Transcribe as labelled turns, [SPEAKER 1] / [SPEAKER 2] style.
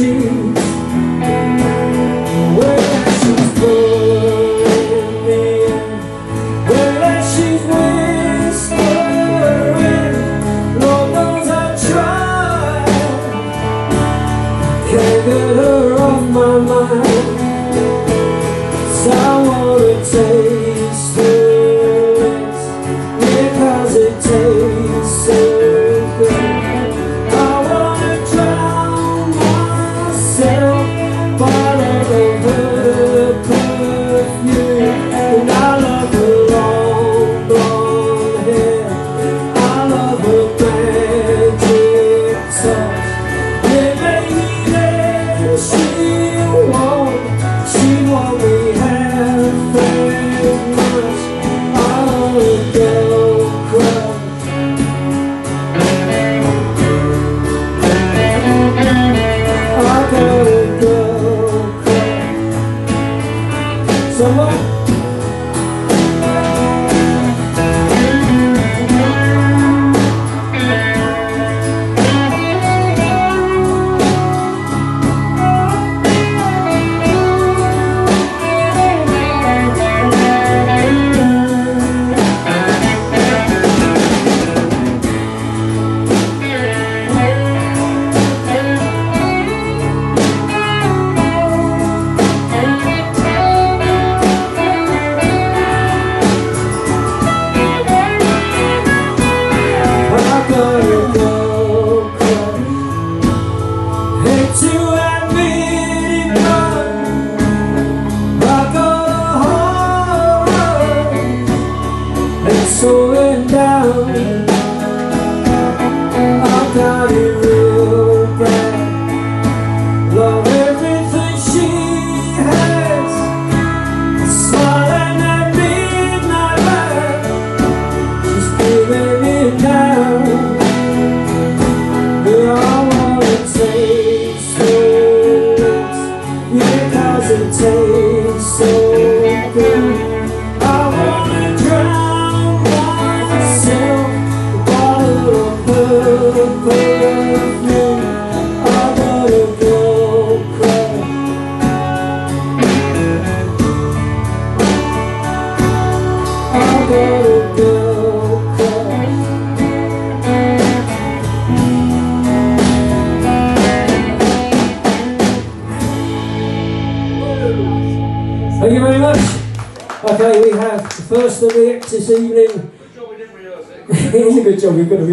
[SPEAKER 1] Well, she's she's whispering Lord knows I Can't get her off my I wanna taste it Someone slowing down. I got it real bad. Love everything she has. Smiling at midnight light. She's giving it down. I wanna taste it. Yeah, 'cause it tastes so good. Okay, we have the first of the act this evening.
[SPEAKER 2] Good job we didn't rehearse it.
[SPEAKER 1] it is a good job, we've got to